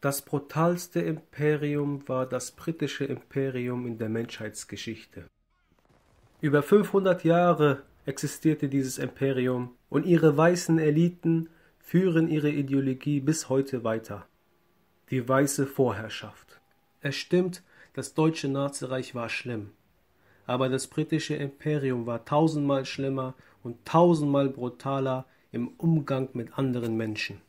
Das brutalste Imperium war das britische Imperium in der Menschheitsgeschichte. Über 500 Jahre existierte dieses Imperium und ihre weißen Eliten führen ihre Ideologie bis heute weiter. Die weiße Vorherrschaft. Es stimmt, das deutsche Nazireich war schlimm, aber das britische Imperium war tausendmal schlimmer und tausendmal brutaler im Umgang mit anderen Menschen.